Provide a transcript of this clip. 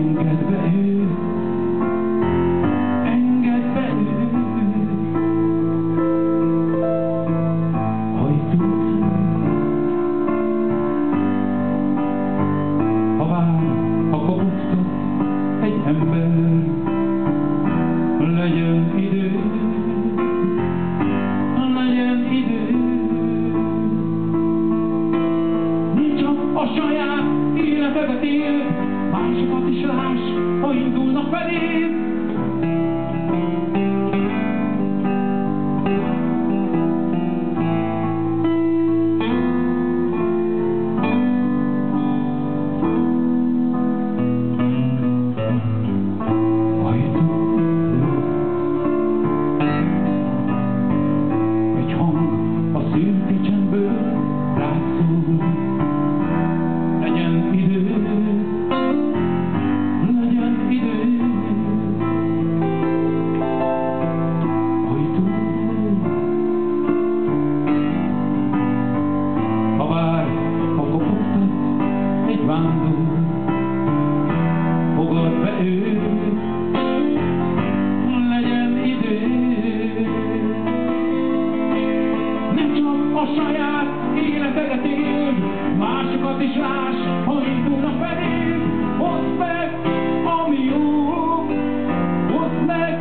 engedd be őt, engedd őt. Ajtót ha vár, ha kopogtat egy ember, legyen idő, legyen idő. Csak a saját életedet él, másokat is láss, ha indulnak feléd. a saját életedet éld, másokat is láss, ha indulnak feléd, hozd meg, ami jó, hozd meg,